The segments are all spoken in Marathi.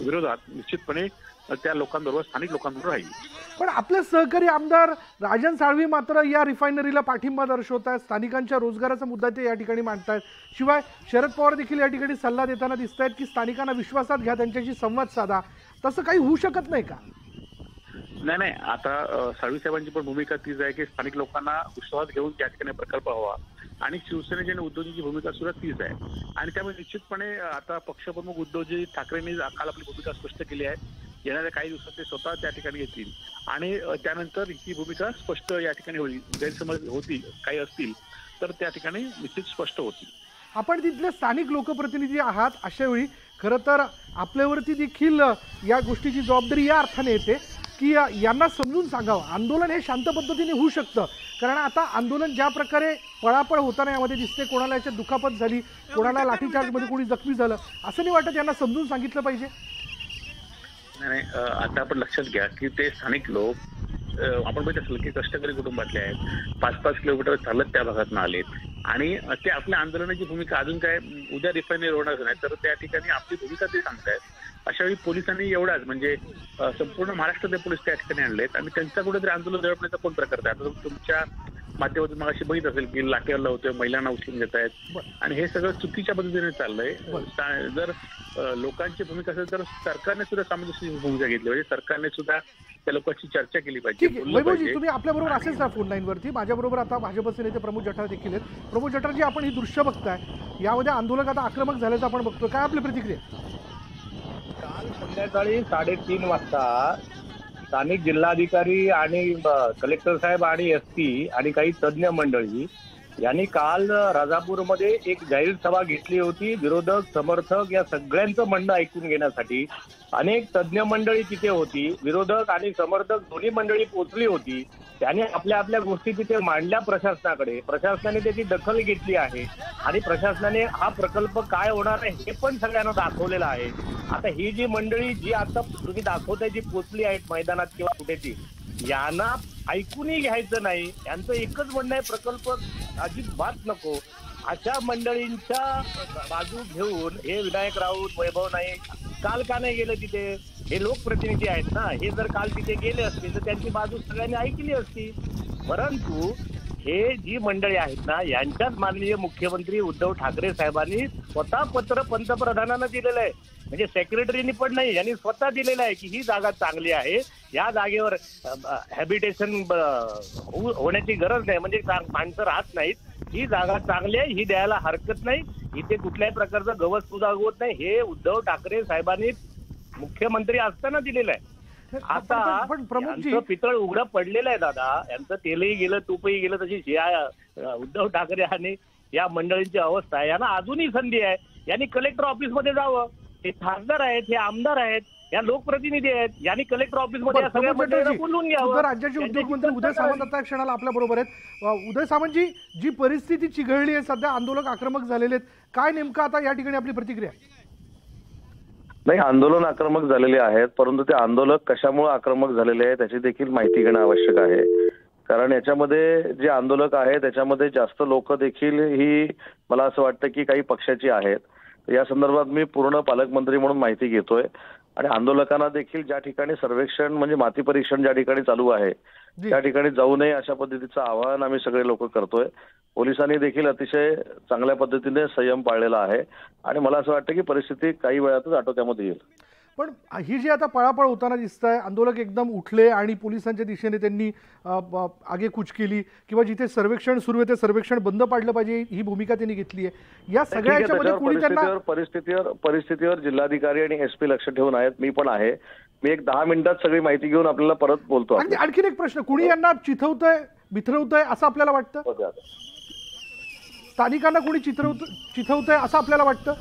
विरोधात निश्चितपणे त्या लोकांबरोबर स्थानिक लोकांबरोबर राहील. पण आपले सहकारी आमदार राजन साळवी मात्र या रिफायनरीला पाठिंबा दर्शवत आहेत. स्थानिकांच्या रोजगाराचा मुद्दा ते या ठिकाणी मांडतायत. शिवाय शरद पवार देखील या ठिकाणी सल्ला देताना दिसत आहेत की स्थानिकांना विश्वासात घ्या त्यांच्याशी संवाद साधा. तसं काही होऊ शकत नाही का? नाही नाही. आता साळवी साहेबांची पण भूमिका तीच आहे की स्थानिक लोकांना विश्वासात घेऊन त्या ठिकाणी प्रकल्प हवा आणि शिवसेनेची आणि उद्धवजींची भूमिका सुद्धा तीच आहे. आणि त्यामुळे निश्चितपणे आता पक्षप्रमुख उद्धवजी ठाकरेंनी काल आपली भूमिका स्पष्ट केली आहे. येणाऱ्या काही दिवसात ते स्वतः त्या ठिकाणी येतील. आणि त्यानंतर ही भूमिका स्पष्ट या ठिकाणी होईल. गैरसमज होतील काही असतील तर त्या ठिकाणी निश्चित स्पष्ट होतील. आपण तिथले स्थानिक लोकप्रतिनिधी आहात अशा वेळी खरं तर आपल्यावरती देखील या गोष्टीची जबाबदारी या अर्थाने येते की यांना समजून सांगावं. आंदोलन हे शांत पद्धतीने होऊ शकतं. कारण आता आंदोलन ज्या प्रकारे पळापळ होताना यामध्ये दिसते कोणाला याच्यात दुखापत झाली कोणाला लाठीचार्जमध्ये कोणी जखमी झालं असं नाही वाटत यांना समजून सांगितलं पाहिजे? नाही आता आपण लक्षात घ्या की ते स्थानिक लोक आपण बघितलं असेल की कष्टकरी कुटुंबातले आहेत पाच पाच किलोमीटर चालत त्या भागात आलेत. आणि ते आपल्या आंदोलनाची भूमिका अजून काय उद्या रिफायनरी होणार नाही तर त्या ठिकाणी आपली भूमिका ते सांगतायत. अशा वेळी पोलिसांनी एवढाच म्हणजे संपूर्ण महाराष्ट्रातले पोलीस त्या ठिकाणी आणलेत आणि त्यांचा कुठेतरी आंदोलन दडपण्याचा कोण प्रकार आहे? आता तुम- तुमच्या माध्यमातून मग अशी बघित असेल की लाटेला होतोय महिलांना उचलून घेत आहेत. आणि हे सगळं चुकीच्या पद्धतीने चाललंय. जर लोकांची भूमिका असेल तर सरकारने सुद्धा सामंजस्य भूमिका घेतली पाहिजे. सरकारने सुद्धा त्या लोकांची चर्चा केली पाहिजे. तुम्ही आपल्याबरोबर असेच ना फोन लाईनवरती माझ्याबरोबर आता भाजपचे नेते प्रमोद जठार देखील आहेत. प्रमोद जठारजी आपण ही दृश्य बघताय. यामध्ये आंदोलक आता आक्रमक झाल्याचं आपण बघतोय. काय आपली प्रतिक्रिया? काल संध्याकाळी साडेतीन वाजता स्थानिक जिल्हाधिकारी आणि कलेक्टर साहेब आणि एस पी आणि काही तज्ज्ञ मंडळी यांनी काल राजापूरमध्ये एक जाहीर सभा घेतली होती. विरोधक समर्थक या सगळ्यांचं म्हणणं ऐकून घेण्यासाठी. अनेक तज्ज्ञ मंडळी तिथे होती. विरोधक आणि समर्थक दोन्ही मंडळी पोचली होती. त्यांनी आपल्या आपल्या गोष्टी तिथे मांडल्या प्रशासनाकडे. प्रशासनाने त्याची दखल घेतली आहे. आणि प्रशासनाने हा प्रकल्प काय होणार आहे हे पण सगळ्यांना दाखवलेलं आहे. आता ही जी मंडळी जी आता तुम्ही दाखवताय जी पोचली आहेत मैदानात किंवा कुठे ती यांना ऐकूनही घ्यायचं नाही. यांचं एकच म्हणणं आहे प्रकल्प अजिबात नको. अशा मंडळींच्या बाजू घेऊन हे विनायक राऊत वैभव नाईक काल का नाही गेले तिथे? हे लोकप्रतिनिधी आहेत ना? हे जर काल तिथे गेले असते तर त्यांची बाजू सगळ्यांनी ऐकली असती. परंतु हे जी मंडळी आहेत ना यांच्याच माननीय मुख्यमंत्री उद्धव ठाकरे साहेबांनी स्वतः पत्र पंतप्रधानांना दिलेलं आहे. म्हणजे सेक्रेटरीनी पण नाही यांनी स्वतः दिलेलं आहे की ही जागा चांगली आहे. या जागेवर हॅबिटेशन हो, होण्याची गरज नाही म्हणजे चा- माणसं राहत नाहीत. ही जागा चांगली आहे ही द्यायला हरकत नाही. इथे कुठल्याही प्रकारचं गवत सुद्धा होत नाही. हे उद्धव ठाकरे साहेबांनी मुख्यमंत्री असताना दिलेलं आहे. आता पण- यांचं पितळ उघडं पडलेलं आहे दादा. यांचं तेलही गेलं तूपही गेलं तशी या उद्धव ठाकरे आणि या मंडळींची अवस्था आहे. यांना अजूनही संधी आहे. यांनी कलेक्टर ऑफिसमध्ये जावं. हे खासदार आहेत हे आमदार आहेत या लोकप्रतिनिधी आहेत यांनी कलेक्टर ऑफिसमध्ये या सगळ्या मंडळींना सुद्धा घ्यावं. राज्याचे उद्योगमंत्री उदय सामंत करावी. आता क्षणाला आपल्या बरोबर आहेत. उदय सामंतजी जी परिस्थिती चिघळली आहे सध्या आंदोलक आक्रमक झालेले आहेत. काय नेमकं आता या ठिकाणी आपली प्रतिक्रिया आहे? नाही आंदोलन आक्रमक झालेले आहेत परंतु ते आंदोलक कशामुळे आक्रमक झालेले आहेत त्याची देखील माहिती घेणं आवश्यक आहे. कारण याच्यामध्ये जे आंदोलक आहे त्याच्यामध्ये जास्त लोक देखील ही मला असं वाटतं की काही पक्षाची आहेत. या संदर्भात मी पूर्ण पालकमंत्री म्हणून माहिती घेतोय. आणि आंदोलकांना देखील ज्या ठिकाणी सर्वेक्षण म्हणजे माती परीक्षण ज्या ठिकाणी चालू आहे. त्या ठिकाणी जाऊ नये अशा पद्धतीचं आवाहन आम्ही सगळे लोक करतोय. पोलिसांनी देखील अतिशय चांगल्या पद्धतीने संयम पाळलेला आहे. आणि मला असं वाटतं की परिस्थिती काही वेळातच आटोक्यामध्ये येईल. पण ही जी आता पळापळ होताना दिसत आहे आंदोलक एकदम उठले आणि पोलिसांच्या दिशेने त्यांनी आगेकूच केली किंवा जिथे सर्वेक्षण सुरू आहे ते सर्वेक्षण बंद पाडलं पाहिजे ही भूमिका त्यांनी घेतली आहे. या ठीक सगळ्या आहे, याच्यामध्ये त्याच्यावर कोणी त्यांना परिस्थितीवर परिस्थितीवर जिल्हाधिकारी आणि एसपी लक्ष ठेवून आहेत मी पण आहे. मी एक दहा मिनिटात सगळी माहिती घेऊन आपल्याला परत बोलतो आणि आणखीन एक प्रश्न कुणी यांना चिथवतंय भिथरवतंय असं आपल्याला वाटतं. स्थानिकांना कोणी चित्रवत चिथवतंय असं आपल्याला वाटतं?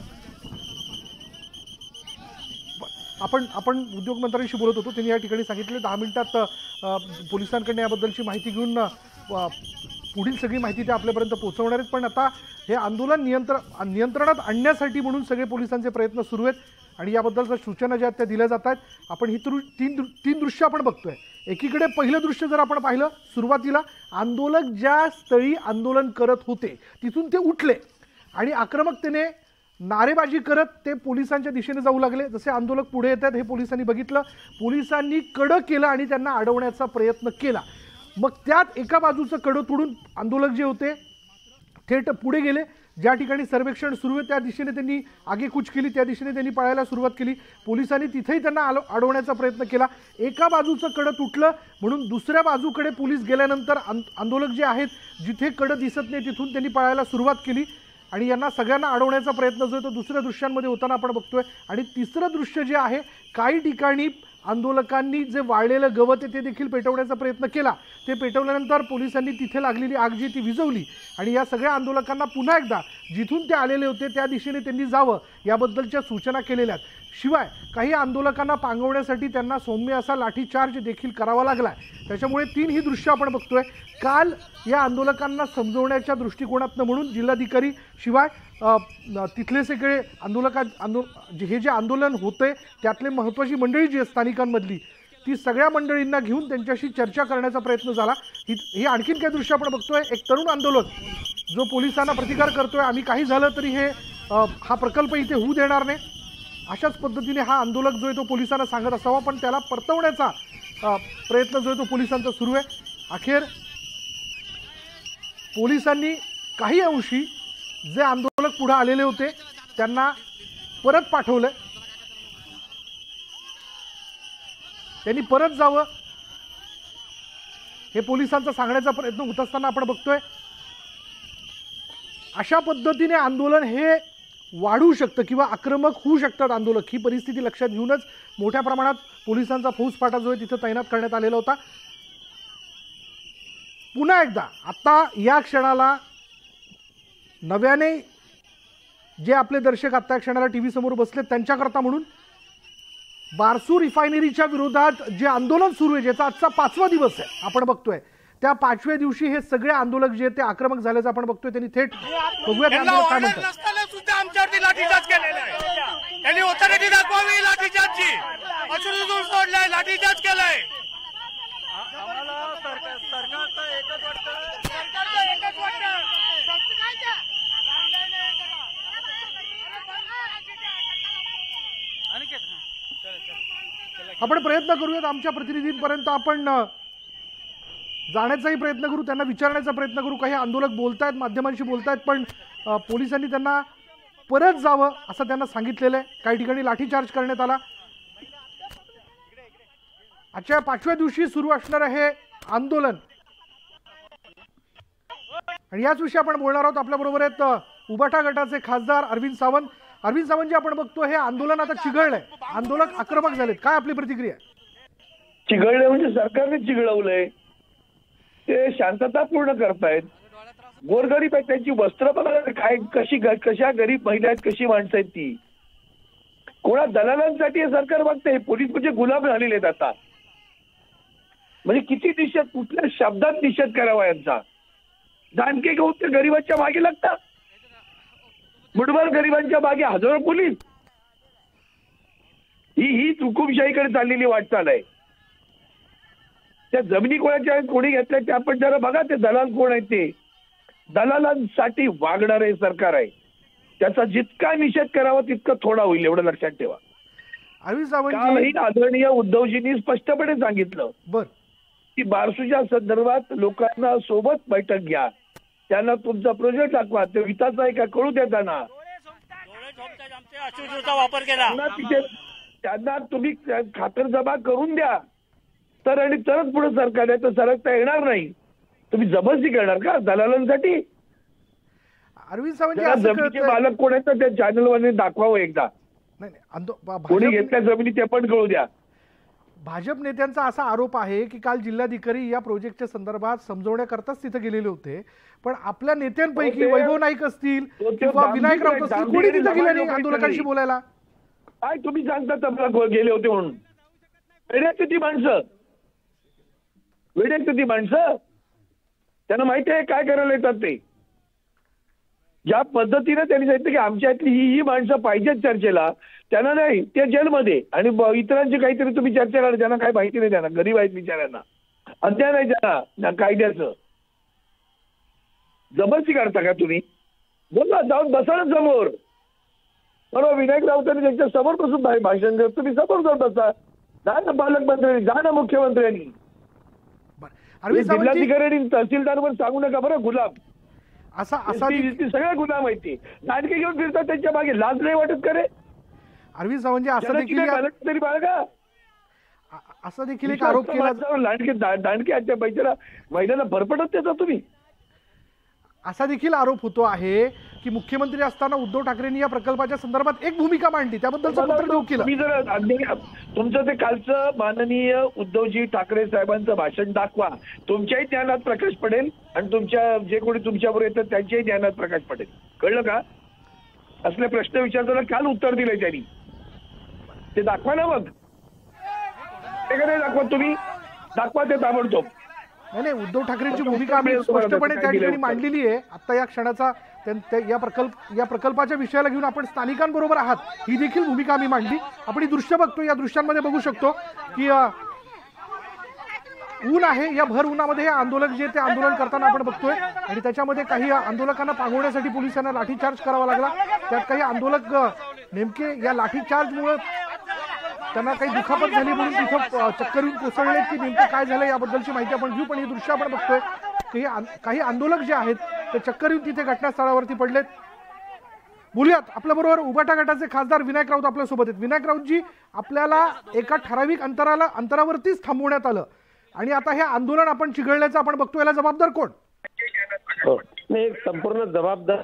आपण आपण उद्योगमंत्र्यांशी बोलत होतो. त्यांनी या ठिकाणी सांगितले दहा मिनिटात पोलिसांकडनं याबद्दलची माहिती घेऊन पुढील सगळी माहिती ते आपल्यापर्यंत पोहोचवणार आहेत. पण आता हे आंदोलन नियंत्र नियंत्रणात आणण्यासाठी म्हणून सगळे पोलिसांचे प्रयत्न सुरू आहेत आणि याबद्दलच्या सूचना ज्या आहेत त्या दिल्या जात आहेत. आपण ही दृ तीन दृ- तीन दृश्य आपण बघतोय. एकीकडे पहिलं दृश्य जर आपण पाहिलं सुरुवातीला आंदोलक ज्या स्थळी आंदोलन करत होते तिथून ते उठले आणि आक्रमकतेने नारेबाजी करत ते पोलिसांच्या दिशेने जाऊ लागले. जसे आंदोलक पुढे येतात हे पोलिसांनी बघितलं. पोलिसांनी कडं केलं आणि त्यांना अडवण्याचा प्रयत्न केला. मग त्यात एका बाजूचं कडं तोडून आंदोलक जे होते थेट पुढे गेले. ज्या ठिकाणी सर्वेक्षण सुरू आहे त्या दिशेने त्यांनी आगेकूच केली त्या दिशेने त्यांनी पळायला सुरुवात केली. पोलिसांनी तिथेही त्यांना आलो अडवण्याचा प्रयत्न केला. एका बाजूचं कडं तुटलं म्हणून दुसऱ्या बाजूकडे पोलीस गेल्यानंतर आंदोलक जे आहेत जिथे कडं दिसत नाही तिथून त्यांनी पळायला सुरुवात केली. आणि यांना सगळ्यांना अडवण्याचा प्रयत्न जो आहे तो दुसऱ्या दृश्यांमध्ये होताना आपण बघतोय. आणि तिसरं दृश्य जे आहे काही ठिकाणी आंदोलकांनी जे वाळलेलं गवत आहे ते देखील पेटवण्याचा प्रयत्न केला. ते पेटवल्यानंतर पोलिसांनी तिथे लागलेली आग जी ती विझवली. आणि या सगळ्या आंदोलकांना पुन्हा एकदा जिथून ते आलेले होते त्या दिशेने त्यांनी जावं याबद्दलच्या सूचना केलेल्या आहेत. शिवाय काही आंदोलकांना पांगवण्यासाठी त्यांना सौम्य असा लाठीचार्ज देखील करावा लागला त्याच्यामुळे तीन ही दृश्य आपण बघतोय. काल या आंदोलकांना समजवण्याच्या दृष्टिकोनातनं म्हणून जिल्हाधिकारी शिवाय तिथले सगळे आंदोलका आंदो जे- हे जे आंदोलन होते त्यातले महत्त्वाची मंडळी जी आहे स्थानिकांमधली ती सगळ्या मंडळींना घेऊन त्यांच्याशी चर्चा करण्याचा प्रयत्न झाला. ही हे आणखीन काही दृश्य आपण बघतोय? एक तरुण आंदोलक जो पोलिसांना प्रतिकार करतोय. आम्ही काही झालं तरी हे हा प्रकल्प इथे होऊ देणार नाही. अशाच पद्धतीने हा आंदोलक जो आहे तो पोलिसांना सांगत असावा पण त्याला परतवण्याचा प्रयत्न जो आहे तो पोलिसांचा सुरू आहे. अखेर पोलिसांनी काही अंशी जे आंदोलक पुढे आलेले होते त्यांना परत पाठवलं. त्यांनी परत जावं. हे पोलिसांचा सांगण्याचा प्रयत्न होत असताना आपण बघतोय अशा पद्धतीने आंदोलन हे वाढू शकतं किंवा आक्रमक होऊ शकतात आंदोलक. ही परिस्थिती लक्षात घेऊनच मोठ्या प्रमाणात पोलिसांचा फौजफाटा जो आहे तिथं तैनात करण्यात आलेला होता. पुन्हा एकदा आता या क्षणाला नव्याने जे आपले दर्शक आता या क्षणाला टी व्ही समोर बसले त्यांच्याकरता म्हणून बारसू रिफायनरीच्या विरोधात जे आंदोलन सुरू आहे ज्याचा आजचा पाचवा दिवस आहे आपण बघतोय. त्या पाचव्या दिवशी हे सगळे आंदोलक जे आहेत ते आक्रमक झाल्याचं आपण बघतोय. त्यांनी थेट बघूया काय म्हणतात. नसताना सुद्धा आमच्यावरती लाठीचार्ज केलेला आहे. त्यांनी ऑथॉरिटी दाखवावी लाठीचार्जची. अचून सोडलाय लाठीचार्ज केलाय. आपण प्रयत्न करूयात आमच्या प्रतिनिधींपर्यंत आपण जाण्याचाही प्रयत्न करू त्यांना विचारण्याचा प्रयत्न करू. काही आंदोलक बोलतायत माध्यमांशी बोलतायत पण पोलिसांनी त्यांना परत जावं असं त्यांना सांगितलेलं आहे. काही ठिकाणी लाठीचार्ज करण्यात आला. आजच्या पाचव्या दिवशी सुरू असणारं हे आंदोलन. आणि याच विषयी आपण बोलणार आहोत. आपल्याबरोबर आहेत उबाटा गटाचे खासदार अरविंद सावंत. अरविंद सावंत जी आपण बघतो हे आंदोलन आता चिघळलंय. आंदोलक आक्रमक झालेत. काय आपली प्रतिक्रिया? चिघळले म्हणजे सरकारने चिघळवलंय. ते शांतता पूर्ण करतायत. गोरगरीब आहेत त्यांची वस्त्र बघा काय कशी कशा गरीब महिला आहेत कशी माणसं आहेत ती? कोणा दलालांसाठी हे सरकार बघते पोलीस म्हणजे गुलाम झालेले आहेत आता. म्हणजे किती निषेध कुठल्या शब्दात निषेध करावा यांचा? दानके घेऊन ते गरिबांच्या मागे लागतात. मुठभर गरिबांच्या मागे हजारो पोलीस. ही ही हुकुमशाहीकडे चाललेली वाटचाल आहे. त्या जमिनी कोणाच्या आहेत कोणी घेतल्या ते आपण जरा बघा ते दलाल कोण आहेत ते. दलालांसाठी वागणार हे सरकार आहे. त्याचा जितका निषेध करावा तितका थोडा होईल एवढं लक्षात ठेवा. कालही आदरणीय उद्धवजींनी स्पष्टपणे सांगितलं. बर. की बारसूच्या संदर्भात लोकांना सोबत बैठक घ्या. त्यांना तुमचा प्रोजेक्ट दाखवा ते हिताचा आहे का? कळू द्या त्यांना. वापर केला तिथे त्यांना तुम्ही खातरजमा करून द्या. तर आणि तरच पुढे सरकार आहे तर सरकता येणार नाही. तुम्ही जबरदस्ती करणार का दलालांसाठी? अरविंद सावंत जमिनीचे मालक कोण आहेत तर त्या चॅनलवर दाखवावं एकदा. कोणी घेतल्या जमिनी ते पण कळू द्या. भाजप नेत्यांचा असा आरोप आहे की काल जिल्हाधिकारी या प्रोजेक्टच्या संदर्भात समजवण्याकरताच तिथे गेलेले होते. पण आपल्या नेत्यांपैकी हो, वैभव नाईक असतील हो, किंवा विनायक राऊत असतील कोणी तिथे गेले नाही आंदोलकांशी. बोलायला? काय तुम्ही सांगता गेले होते म्हणून? वेड्यात ती माणसं. वेड्यात ती माणसं. त्यांना माहिती आहे काय करायला येतात ते. ज्या पद्धतीने त्यांनी सांगितलं की आमच्यातली ही ही माणसं पाहिजेत चर्चेला त्यांना नाही ते जेलमध्ये. आणि इतरांची काहीतरी तुम्ही चर्चा करा ज्यांना काही माहिती नाही त्यांना गरीब आहेत बिचाऱ्यांना. अज्ञान आहे त्यांना कायद्याचं. जबरदस्ती करता का तुम्ही? बोला जाऊन बसा ना समोर. बरोबर विनायक राऊतांनी त्यांच्यासमोर बसून भाषण देत तुम्ही समोर जाऊन बसा. जा ना पालकमंत्र्यांनी जा ना मुख्यमंत्र्यांनी. आणि तहसीलदारवर सांगू नका बरं गुलाब असा असा ती- ती सगळ्या गुलाम माहिती दांडके घेऊन फिरतात त्यांच्या मागे. लाज नाही वाटत करे अरविंद सावंतजी असं देखील बाळगा. असा देखील एक आरोप केला दांडके आजच्या भरपटत देता तुम्ही. असा देखील आरोप होतो आहे की मुख्यमंत्री असताना उद्धव ठाकरेंनी या प्रकल्पाच्या संदर्भात एक भूमिका मांडली. तुम्ही जर तुमचं ते कालचं माननीय उद्धवजी ठाकरे साहेबांचं भाषण दाखवा. तुमच्याही ज्ञानात प्रकाश पडेल आणि तुमच्या जे कोणी तुमच्याबरोबर येतात त्यांच्याही ज्ञानात प्रकाश पडेल. कळलं का? असले प्रश्न विचारताना काल उत्तर दिलंय त्यांनी. ते दाखवा ना मग. ते का नाही दाखवा तुम्ही? दाखवा ते ताबडतोब. नाही नाही उद्धव ठाकरेंची भूमिका आम्ही स्पष्टपणे त्या ठिकाणी मांडलेली आहे. आता या क्षणाचा या प्रकल्प या प्रकल्पाच्या विषयाला घेऊन आपण स्थानिकांबरोबर आहात. ही देखील भूमिका आम्ही मांडली. आपण ही दृश्य बघतो या दृश्यांमध्ये बघू शकतो की ऊन आहे या भर उन्हामध्ये हे आंदोलक जे ते आंदोलन करताना आपण बघतोय. आणि त्याच्यामध्ये काही आंदोलकांना पांगवण्यासाठी पोलिसांना लाठीचार्ज करावा लागला. त्यात काही आंदोलक नेमके या लाठीचार्जमुळे त्यांना काही दुखापत झाली म्हणून तिथं चक्कर येऊन कोसळले की नेमकं काय झालं याबद्दलची माहिती आपण घेऊ पण ही दृश्य आपण बघतोय. की काही आंदोलक जे आहेत ते चक्कर येऊन तिथे घटनास्थळावरती पडलेत. बोलूयात आपल्या बरोबर उबाटा गटाचे खासदार विनायक राऊत आपल्यासोबत आहेत. विनायक राऊतजी आपल्याला एका ठराविक अंतराला अंतरावरतीच थांबवण्यात आलं. आणि आता हे आंदोलन आपण चिघळल्याचं आपण बघतो याला जबाबदार कोण? हो, संपूर्ण जबाबदार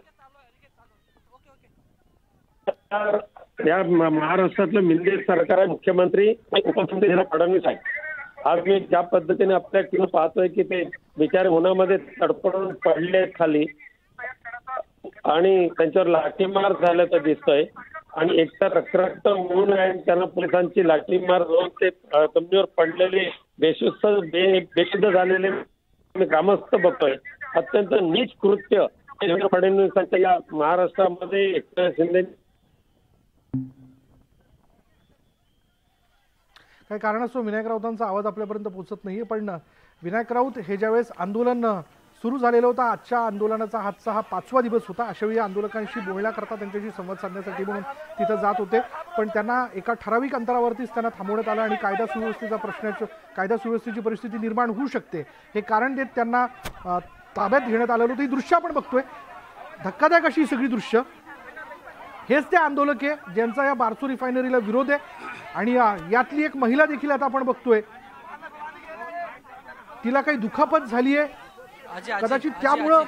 या महाराष्ट्रातलं मिंदेश सरकार आहे मुख्यमंत्री उपमुख्यमंत्री देवेंद्र फडणवीस आहे. आज मी ज्या पद्धतीने आपल्या टीम पाहतोय की ते बिचारे उन्हामध्ये तडपडून पडले खाली आणि त्यांच्यावर लाठीमार झाल्याचं दिसतोय आणि एकटा रक्तरक्त म्हणून आहे त्यांना पोलिसांची लाठीमार होऊन ते जमिनीवर पडलेले बेशुद्ध बे बेशुद्ध झालेले मी ग्रामस्थ बघतोय. अत्यंत नीच कृत्य देवेंद्र फडणवीसांच्या या महाराष्ट्रामध्ये एकनाथ शिंदे काही कारणास्तव विनायक राऊतांचा आवाज आपल्यापर्यंत पोहोचत नाही पण विनायक राऊत हे ज्यावेळेस आंदोलन सुरू झालेलं होतं आजच्या आंदोलनाचा आजचा हा पाचवा दिवस होता. अशावेळी आंदोलकांशी बोलण्याकरता त्यांच्याशी संवाद साधण्यासाठी म्हणून तिथं जात होते. पण त्यांना एका ठराविक अंतरावरतीच त्यांना थांबवण्यात आलं आणि कायदा सुव्यवस्थेचा प्रश्नाची कायदा सुव्यवस्थेची परिस्थिती निर्माण होऊ शकते हे कारण देत त्यांना ताब्यात घेण्यात आलेलं होतं. ही दृश्य आपण बघतोय. धक्कादायक अशी सगळी दृश्य. हेच ते आंदोलक आहे ज्यांचा या बारसू रिफायनरीला विरोध आहे. आणि यातली एक महिला देखील आता आपण बघतोय. तिला काही दुखापत झाली आहे कदाचित त्यामुळं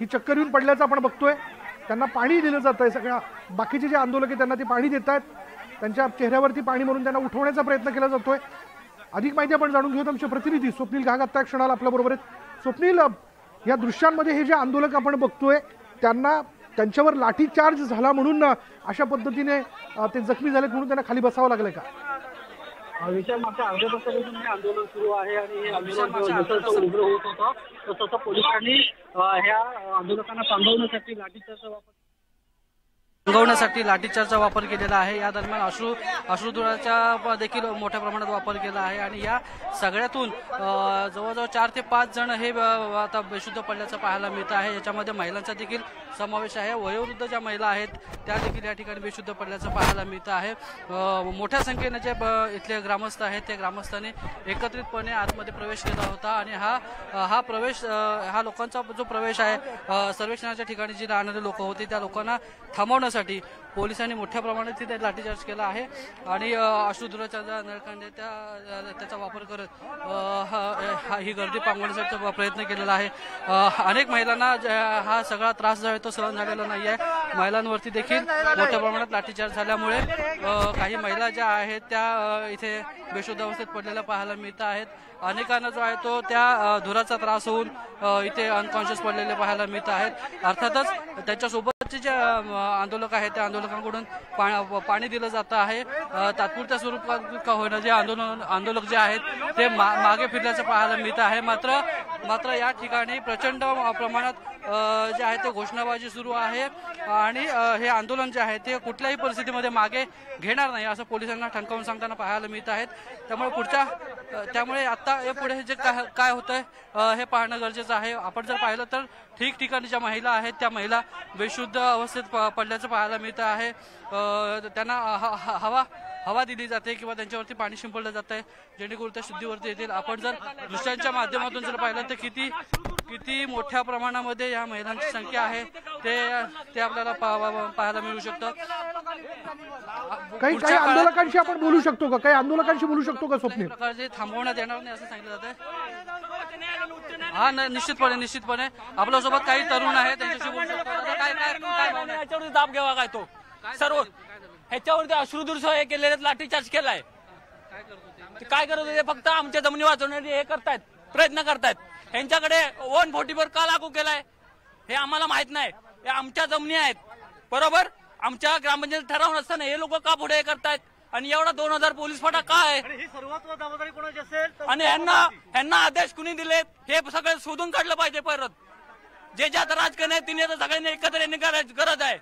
ही चक्कर येऊन पडल्याचं आपण बघतोय. त्यांना पाणी दिलं जात आहे सगळ्या बाकीचे जे आंदोलक आहे त्यांना ते पाणी देत आहेत त्यांच्या चेहऱ्यावरती पाणी म्हणून त्यांना उठवण्याचा प्रयत्न केला जातोय. अधिक माहिती आपण जाणून घेऊत आमचे प्रतिनिधी स्वप्नील घाग आत्ता एक क्षणाला आपल्या बरोबर आहेत स्वप्नील या दृश्यांमध्ये हे जे आंदोलक आपण बघतोय त्यांना त्यांच्यावर लाठीचार्ज झाला म्हणून अशा पद्धतीने ते जखमी झालेत म्हणून त्यांना खाली बसावं लागलंय का? विषय मागच्या अर्ध्या तासापासून हे आंदोलन सुरू आहे आणि हे आंदोलन उग्र होत होतं तसं पोलिसांनी ह्या आंदोलकांना थांबवण्यासाठी लाठीचार्जचा वापर रंगवण्यासाठी लाठीचार्जचा वापर केलेला आहे. या दरम्यान अश्रू अश्रुधुराचा देखील मोठ्या प्रमाणात वापर केला आहे. आणि या सगळ्यातून जवळजवळ चार ते पाच जण हे आता बेशुद्ध पडल्याचं पाहायला मिळतं आहे. याच्यामध्ये महिलांचा देखील समावेश आहे. वयोवृद्ध ज्या महिला आहेत त्या देखील या ठिकाणी बेशुद्ध पडल्याचं पाहायला मिळतं आहे. मोठ्या संख्येने जे इथले ग्रामस्थ आहेत त्या ग्रामस्थांनी एकत्रितपणे आतमध्ये प्रवेश केला होता. आणि हा हा प्रवेश हा लोकांचा जो प्रवेश आहे सर्वेक्षणाच्या ठिकाणी जी राहणारे लोक होते त्या लोकांना थांबवण्यासाठी पोलिसांनी मोठ्या प्रमाणात तिथे लाठीचार्ज केला आहे. आणि अश्रुधुराच्या ज्या नळकांड्या त्या त्याचा वापर करत हा- ही गर्दी पांगवण्याचा प्रयत्न केलेला आहे. अनेक महिलांना हा सगळा त्रास जो आहे तो सहन झालेला नाही आहे महिलांवरती देखील मोठ्या प्रमाणात लाठीचार्ज झाल्यामुळे काही महिला ज्या आहेत त्या इथे बेशुद्ध अवस्थेत पडलेल्या पाहायला मिळत आहेत. अनेकांना जो आहे तो त्या धुराचा त्रास होऊन इथे अनकॉन्शियस पडलेले पाहायला मिळत आहेत. अर्थातच त्याच्यासोबत त्याच्यासोबतचे जे आंदोलक आहेत त्या आंदोलकांकडून पा- पाणी दिलं जातं आहे. तात्पुरत्या स्वरूपात का होणं जे आंदोलन आंदोलक जे आहेत ते मा- मागे फिरल्याचं पाहायला मिळत आहे. मात्र मात्र या ठिकाणी प्रचंड प्रमाणात जे आहे ते घोषणाबाजी सुरू आहे. आणि हे आंदोलन जे आहे ते कुठल्याही परिस्थितीमध्ये मागे घेणार नाही असं पोलिसांना ठणकावून सांगताना पाहायला मिळत आहेत. त्यामुळे पुढच्या त्यामुळे आता हे पुढे जे काय काय होतंय हे पाहणं गरजेचं आहे. आपण जर पाहिलं तर ठिकठिकाणी ज्या महिला आहेत त्या महिला बेशुद्ध अवस्थेत प- पडल्याचं पाहायला मिळतं आहे. त्यांना ह- हवा हवा दिली जाते किंवा त्यांच्यावरती पाणी शिंपडलं जात आहे जेणेकरून त्या शुद्धीवरती येतील. आपण जर दृश्यांच्या माध्यमातून जर पाहिलं तर किती किती मोठ्या प्रमाणामध्ये या महिलांची संख्या आहे ते ते आपल्याला पाहा- पाहायला मिळू शकतं. काही काही आंदोलकांशी आपण बोलू शकतो का? काही आंदोलकांशी बोलू शकतो का स्वप्नील? प्रकारचे थांबवण्यात येणार नाही असं सांगितलं जातं हा न- निश्चितपणे निश्चितपणे. आपल्यासोबत काही तरुण आहेत त्यांच्याशी बोलू शकतो. काय काय आहे? याच्यावरती दाब घ्यावा काय तो? सर्व ह्याच्यावरती अश्रुदूर हे केलेले लाठीचार्ज केलाय. ते काय करत होते? फक्त आमच्या जमिनी वाचवण्याचे हे करतायत प्रयत्न करतायत. ह्यांच्याकडे वन फोर्टीवर का लागू केलाय? हे आम्हाला माहीत नाही. हे आमच्या जमिनी आहेत. बरोबर? आमच्या ग्रामपंचायत ठराव नसताना हे लोक का पुढे हे करतायत? आणि एवढा दोन हजार पोलीस फाटा का आहे? ही सर्वात जबाबदारी कोणाची असेल आणि यांना यांना आदेश कुणी दिलेत? हे सगळं शोधून काढलं पाहिजे परत. जे ज्यात राजकारण आहे तिने सगळ्यांनी एकत्र येणे गरज आहे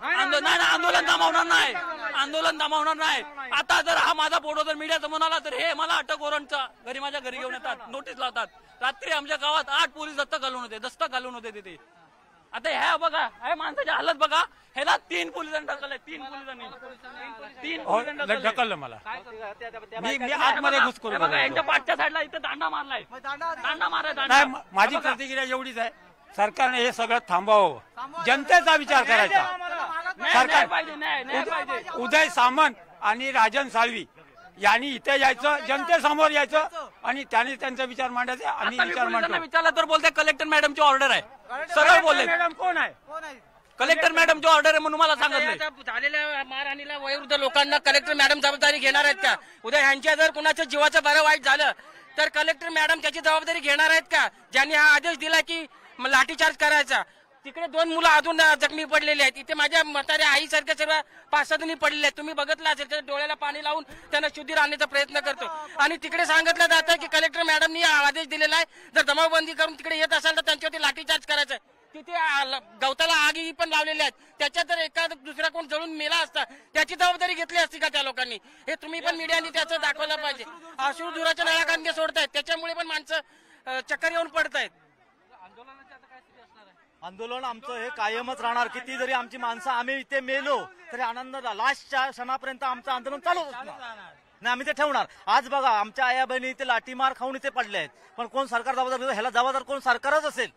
आंदोलन नाही नाही, आंदोलन थांबवणार नाही. आंदोलन थांबवणार नाही. आता जर हा माझा फोटो जर मीडिया समोर आला तर हे मला अटक वॉरंटचा घरी माझ्या घरी घेऊन येतात नोटीस लावतात. रात्री आमच्या गावात आठ पोलीस दत्तक घालून होते दस्तक घालून होते तिथे. आता ह्या बघा हे माणसाची हालत बघा. ह्याला तीन पोलिसांनी ढकलले तीन पोलिसांनी. तीन पोलिसांनी ढकललं. मला. मी मी आतमध्ये घुसखोरी बघा यांच्या पाठच्या साईडला इथं दांडा मारलाय. दांडा मारलाय दांडा. माझी प्रतिक्रिया एवढीच आहे. सरकारने हे सगळं थांबवावं जनतेचा विचार करायचा. सरकार उदय सामंत आणि राजन साळवी यांनी इथे यायचं जनतेसमोर यायचं आणि त्यांनी त्यांचा विचार मांडायचे आम्ही मी विचार मांडतो. विचारलं तर बोलते कलेक्टर मॅडमची ऑर्डर आहे. सरळ बोलले. मॅडम कोण आहे? कलेक्टर मॅडमची ऑर्डर आहे म्हणून मला सांगत नाही. झालेल्या मारहाणीला वयोवृद्ध लोकांना कलेक्टर मॅडम जबाबदारी घेणार आहेत का? उद्या ह्यांच्या जर कुणाच्या जीवाचं बरं वाईट झालं तर कलेक्टर मॅडम त्याची जबाबदारी घेणार आहेत का? ज्यांनी हा आदेश दिला की मग लाठीचार्ज करायचा. तिकडे दोन मुलं अजून जखमी पडलेली आहेत. इथे माझ्या म्हाताऱ्या आईसारख्या सर्व पाच सहा जणी पडलेले आहेत. तुम्ही बघितलं असेल त्याच्या डोळ्याला पाणी लावून त्यांना शुद्धी आणण्याचा प्रयत्न करतो. आणि तिकडे सांगितलं जातं की कलेक्टर मॅडमनी हा आदेश दिलेला आहे. जर जमावबंदी करून तिकडे येत असाल तर त्यांच्यावरती लाठीचार्ज करायचा आहे. तिथे ल- गवताला आगी पण लावलेल्या आहेत. त्याच्यात जर एखादा दुसरा कोण जळून मेला असता त्याची जबाबदारी घेतली असती का त्या लोकांनी? हे तुम्ही पण मीडियाने त्याचं दाखवलं पाहिजे. अश्रू दुराच्या नळाकांगे सोडतायत. त्याच्यामुळे पण माणसं चक्कर येऊन पडतायत. आंदोलन आमचं हे कायमच राहणार. किती जरी आमची माणसं आम्ही इथे मेलो तरी आनंद लास्टच्या क्षणापर्यंत आमचं आंदोलन चालू नाही आम्ही ते ठेवणार. आज बघा आमच्या आया बहिणी इथे लाठीमार खाऊन इथे पडले आहेत. पण कोण सरकार जबाबदार ह्याला जबाबदार कोण सरकारच असेल?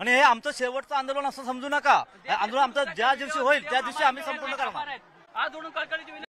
आणि हे आमचं शेवटचं आंदोलन असं समजू नका. हे आंदोलन आमचं ज्या दिवशी होईल त्या दिवशी आम्ही संपूर्ण करणार.